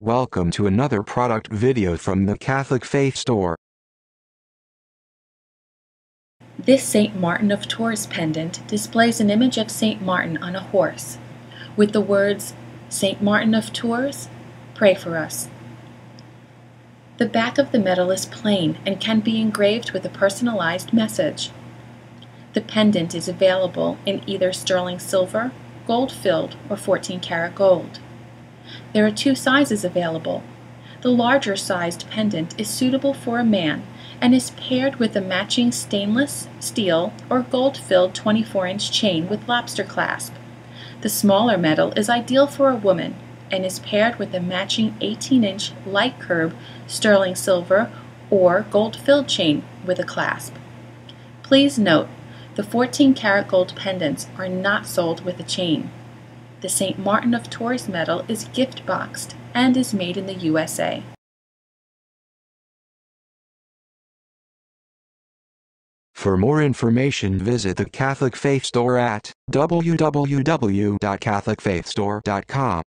Welcome to another product video from the Catholic Faith Store. This St. Martin of Tours pendant displays an image of St. Martin on a horse, with the words, St. Martin of Tours, pray for us. The back of the medal is plain and can be engraved with a personalized message. The pendant is available in either sterling silver, gold filled, or 14 karat gold. There are two sizes available. The larger sized pendant is suitable for a man and is paired with a matching stainless steel or gold filled 24 inch chain with lobster clasp. The smaller medal is ideal for a woman and is paired with a matching 18 inch light curb sterling silver or gold filled chain with a clasp. Please note, the 14 karat gold pendants are not sold with a chain. The St. Martin of Tours medal is gift boxed and is made in the USA. For more information visit the Catholic Faith Store at www.catholicfaithstore.com.